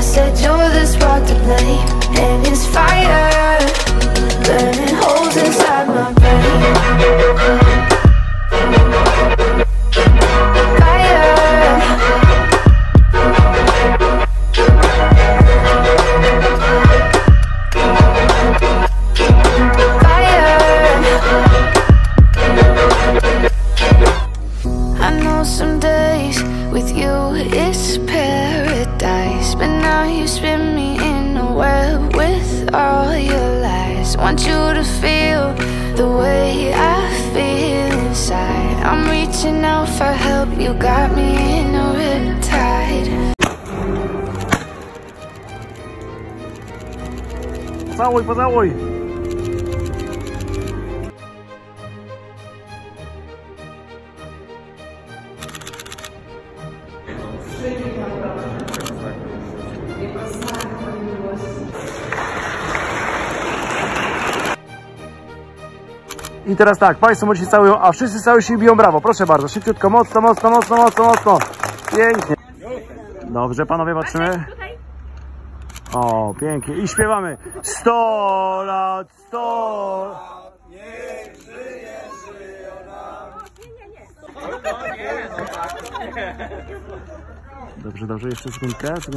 I said you're the spark to blame And it's fire Burning holes inside my brain now you spin me in a web with all your lies. Want you to feel the way I feel inside. I'm reaching out for help, you got me in a riptide. Pocałuj, pocałuj. I teraz tak, Państwo możecie całują, a wszyscy cały się biją brawo. Proszę bardzo, szybciutko, mocno, mocno, mocno, mocno, mocno. Pięknie. Dobrze, panowie, patrzymy. O, pięknie. I śpiewamy. 100 lat, 100 Dobrze, dobrze, jeszcze sekundkę, sekundkę.